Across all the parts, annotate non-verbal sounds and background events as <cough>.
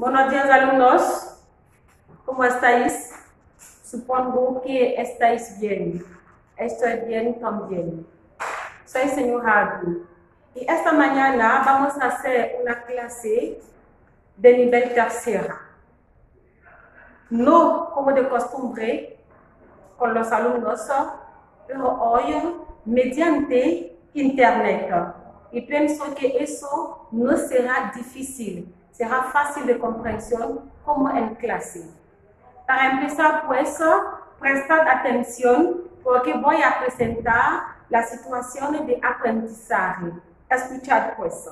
Buenos días alumnos, ¿cómo estáis? Supongo que estáis bien. Estoy bien también. Soy señor. Y esta mañana vamos a hacer una clase de nivel tercera. No como de costumbre con los alumnos, pero hoy mediante Internet. Y pienso que eso no será difícil, será fácil de comprensión como en clase. Para empezar, pues, prestad atención porque voy a presentar la situación de aprendizaje. Escuchad, pues.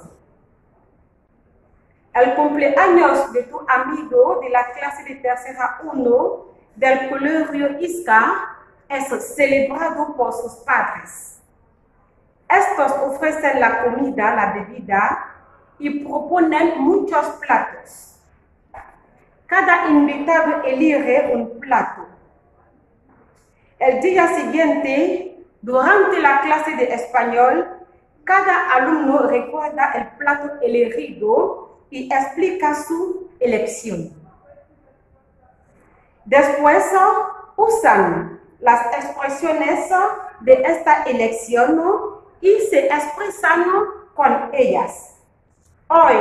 El cumpleaños de tu amigo de la clase de tercera 1 del colegio Isca es celebrado por sus padres. Estos ofrecen la comida, la bebida y proponen muchos platos. Cada invitado elige un plato. El día siguiente, durante la clase de español, cada alumno recuerda el plato elegido y explica su elección. Después usan las expresiones de esta elección y se expresan con ellas. Hoy,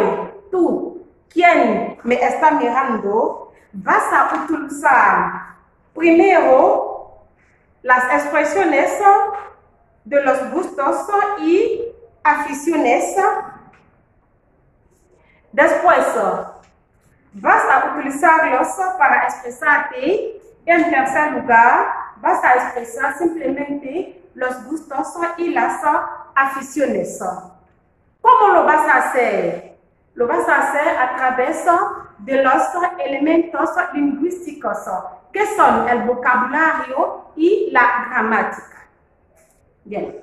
tú, quien me está mirando, vas a utilizar primero las expresiones de los gustos y aficiones. Después, vas a utilizarlos para expresarte. En tercer lugar, vas a expresar simplemente los gustos y las aficiones. ¿Cómo lo vas a hacer? Lo vas a hacer a través de los elementos lingüísticos, que son el vocabulario y la gramática. Bien.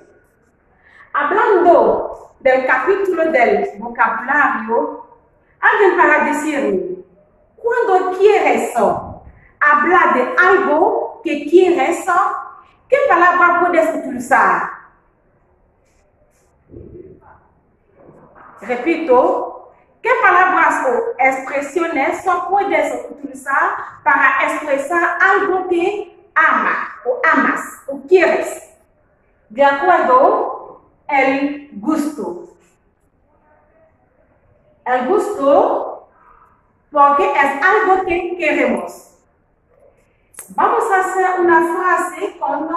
Hablando del capítulo del vocabulario, alguien para decirme, cuando quieres hablar de algo que quieres, ¿qué palabra puedes utilizar? Repito, ¿qué palabras o expresiones puedes utilizar para expresar algo que ama o amas o quieres? De acuerdo, el gusto. El gusto porque es algo que queremos. Vamos a hacer una frase con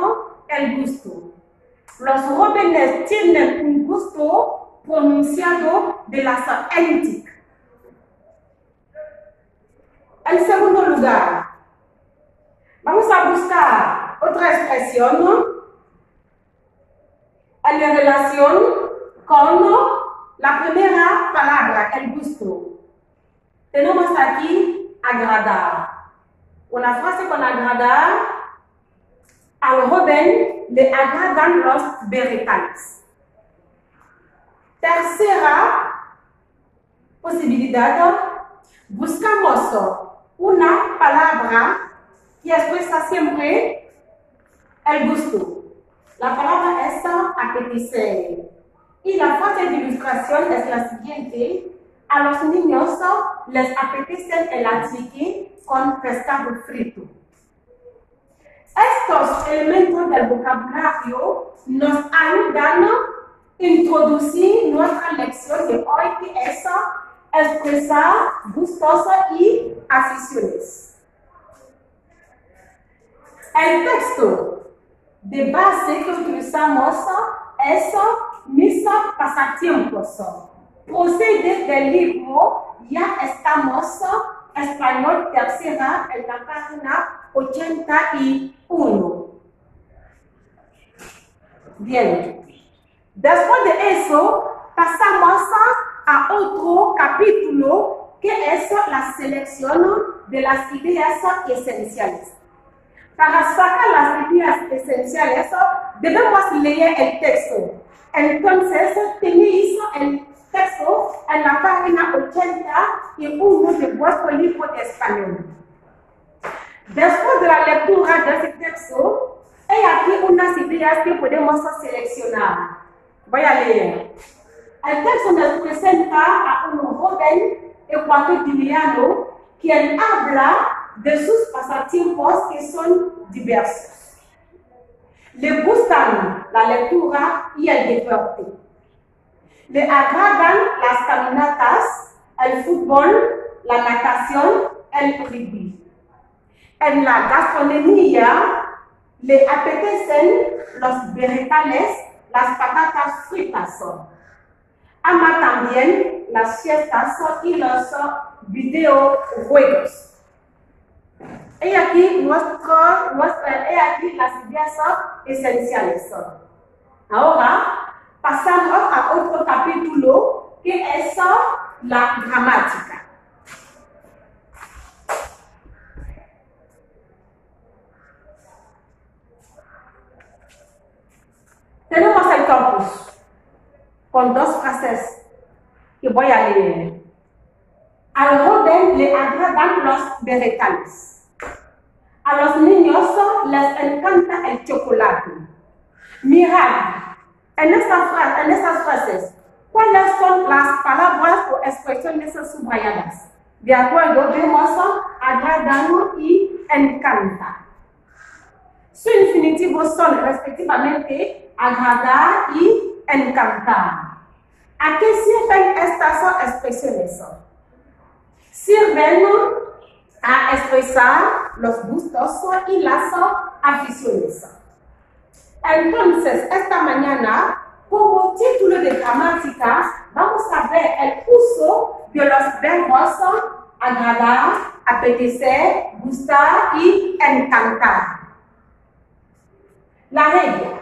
el gusto. Los jóvenes tienen un gusto pronunciado de la ética. En segundo lugar, vamos a buscar otra expresión ¿no? en relación con la primera palabra, el gusto. Tenemos aquí agradar. Una frase con agradar, al joven le agradan los vegetales. Tercera posibilidad, buscamos una palabra que expresa siempre el gusto. La palabra es apetecer. Y la frase de ilustración es la siguiente. A los niños les apetece el achique con pescado frito. Estos elementos del vocabulario nos ayudan introducir nuestra lección de hoy que es expresar gustos y aficiones. El texto de base que utilizamos es mis pasatiempos. Procede del libro, ya estamos español tercera en la página 81. Bien. Después de eso, pasamos a otro capítulo que es la selección de las ideas esenciales. Para sacar las ideas esenciales, debemos leer el texto. Entonces, tenéis el texto en la página 81 de vuestro libro de español. Después de la lectura de este texto, hay aquí unas ideas que podemos seleccionar. Voy a leer. El texto nos presenta a un joven ecuatoriano quien habla de sus pasatiempos que son diversos. Le gustan la lectura y el deporte. Le agradan las caminatas, el fútbol, la natación, el rugby. En la gastronomía le apetecen los vegetales, las patatas fritas. Ama también las fiestas y los videojuegos. He aquí, nuestro, nuestra, he aquí las ideas esenciales. Ahora pasamos a otro capítulo que es la gramática. Tenemos el campus con dos frases que voy a leer. Al joven le agradan los vegetales. A los niños les encanta el chocolate. Mirad, en, esta, en estas frases, ¿cuáles son las palabras o expresiones subrayadas? De acuerdo, vemos agradar y encanta. Su infinitivo son respectivamente agradar y encantar. ¿A qué sirven estas expresiones? Sirven a expresar los gustos y las aficiones. Entonces, esta mañana, como título de gramática, vamos a ver el uso de los verbos agradar, apetecer, gustar y encantar. La regla.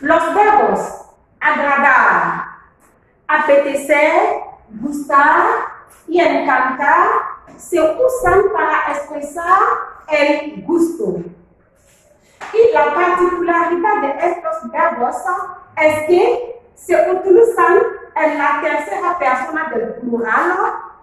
Los verbos agradar, apetecer, gustar y encantar se usan para expresar el gusto. Y la particularidad de estos verbos es que se utilizan en la tercera persona del plural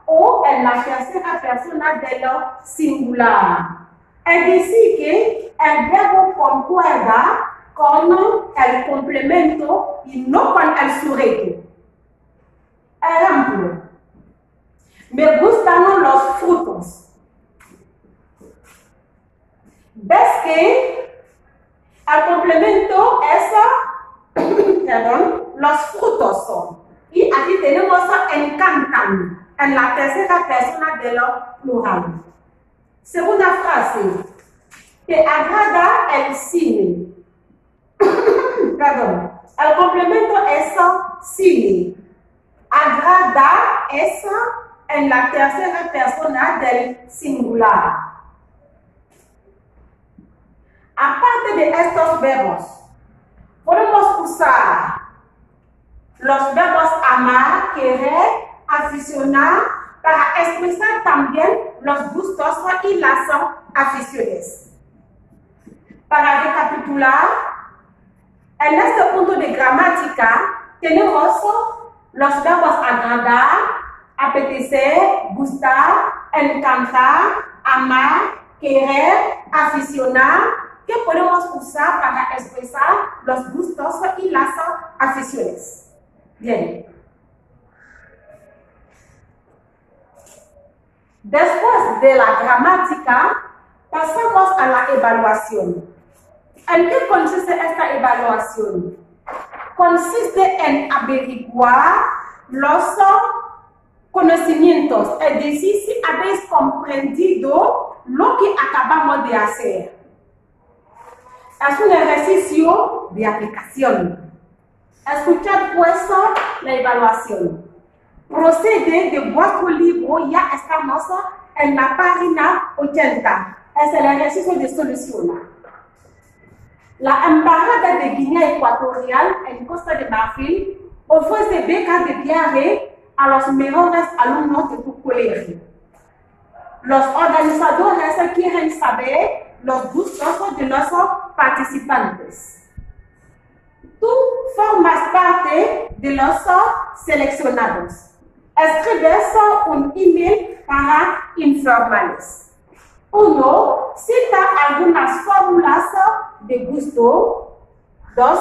o en la tercera persona del singular. Es decir, que el verbo concuerda con el complemento y no con el sujeto. Ejemplo, me gustan los frutos. ¿Ves que el complemento es, <coughs> los frutos son? Y aquí tenemos encantan en la tercera persona de lo plural. Segunda frase, te agrada el cine. <coughs> Perdón, el complemento es cine. Agrada es en la tercera persona del singular. Aparte de estos verbos, podemos usar los verbos amar, querer, aficionar, para expresar también los gustos y las aficiones. Para recapitular, en este punto de gramática tenemos los verbos agradar, apetecer, gustar, encantar, amar, querer, aficionar, que podemos usar para expresar los gustos y las aficiones. Bien. Después de la gramática, pasamos a la evaluación. ¿En qué consiste esta evaluación? Consiste en averiguar los conocimientos, es decir, si habéis comprendido lo que acabamos de hacer. Es un ejercicio de aplicación. Escuchad pues la evaluación. Procede de vuestro libro, ya estamos en la página 80. Es el ejercicio de solucionar. La Embajada de Guinea Ecuatorial en Costa de Marfil ofrece becas de viaje a los mejores alumnos de tu colegio. Los organizadores quieren saber los gustos de los participantes. Tú formas parte de los seleccionados. Escribes un email para informarles. Uno, cita algunas fórmulas de gusto. Dos,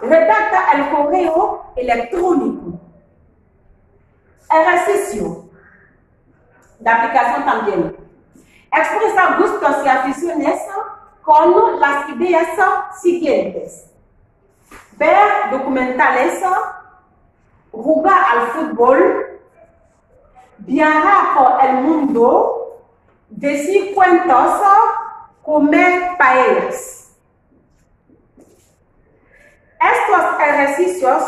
redacta el correo electrónico. Ejercicio de aplicación también. Expresa gustos y aficiones con las ideas siguientes. Ver documentales, jugar al fútbol, viajar por el mundo, decir cuentos, comer paellas. Estos ejercicios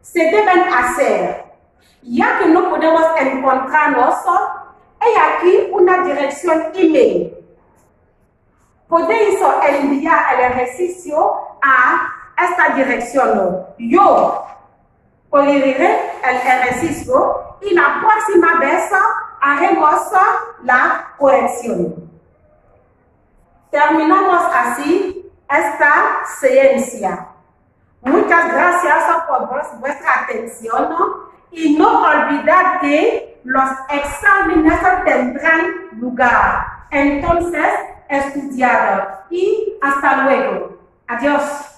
se deben hacer, ya que no podemos encontrarnos, hay aquí una dirección email. Podéis enviar el ejercicio a esta dirección. Yo coliré el ejercicio y la próxima vez haremos la corrección. Terminamos así esta ciencia. Muchas gracias por vuestra atención y no olvidar que los exámenes tendrán lugar. Entonces, estudiar y hasta luego. Adiós.